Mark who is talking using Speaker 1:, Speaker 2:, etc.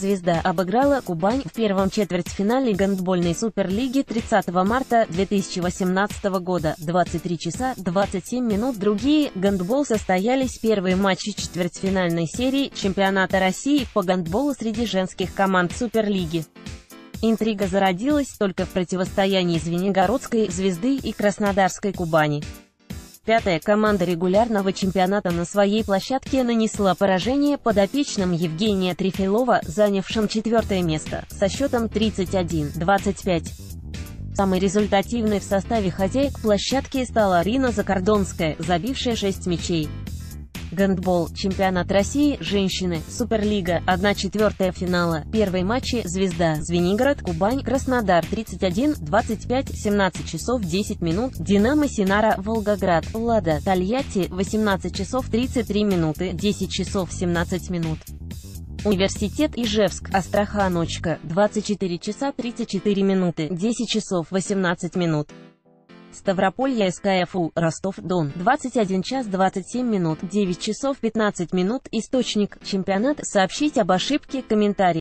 Speaker 1: «Звезда» обыграла Кубань в первом четвертьфинале гандбольной суперлиги 30 марта 2018 года, 23 часа 27 минут. Другие гандбол состоялись первые матчи четвертьфинальной серии чемпионата России по гандболу среди женских команд Суперлиги. Интрига зародилась только в противостоянии Звенигородской «Звезды» и Краснодарской «Кубани». Пятая команда регулярного чемпионата на своей площадке нанесла поражение подопечным Евгения Трефилова, занявшим четвертое место, со счетом 31-25. Самой результативной в составе хозяек площадки стала Арина Закордонская, забившая 6 мячей. Гандбол, чемпионат России, женщины, Суперлига, 1-4 финала, первые матчи, Звезда, Звенигород, Кубань, Краснодар, 31, 25, 17 часов 10 минут, Динамо Синара, Волгоград, Лада, Тольятти, 18 часов 33 минуты, 10 часов 17 минут. Университет Ижевск, Астраханочка, 24 часа 34 минуты, 10 часов 18 минут. Ставрополье СКФУ, Ростов-Дон, 21 час 27 минут, 9 часов 15 минут, источник, чемпионат, сообщить об ошибке, комментарий.